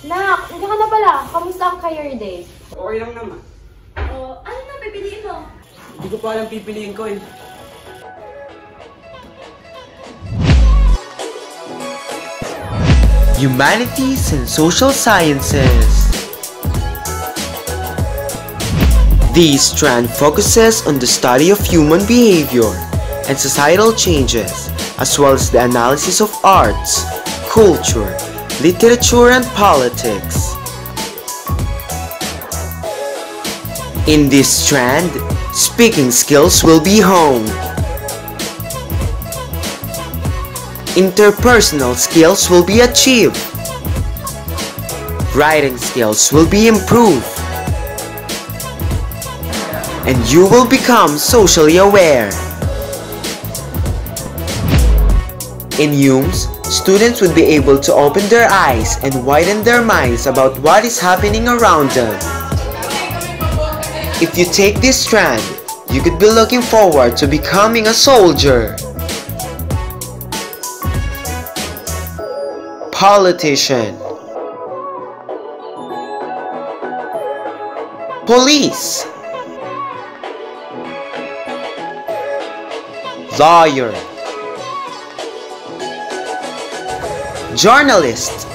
Nak, hindi ka na pala. Kamusta ang career day? Okay lang naman. Oh, ano na pipiliin mo? Hindi ko pa alam pipiliin ko eh. Humanities and Social Sciences. This strand focuses on the study of human behavior and societal changes, as well as the analysis of arts, culture, literature, and politics. In this strand, speaking skills will be honed. Interpersonal skills will be achieved. Writing skills will be improved. And you will become socially aware. In HUMSS, students would be able to open their eyes and widen their minds about what is happening around them. If you take this strand, you could be looking forward to becoming a soldier. Politician Police Lawyer Journalist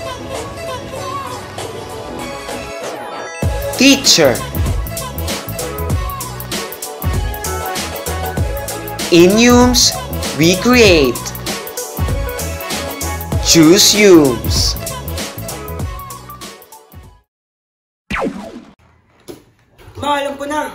Teacher In HUMSS, we create Choose HUMSS Ma, alam ko na.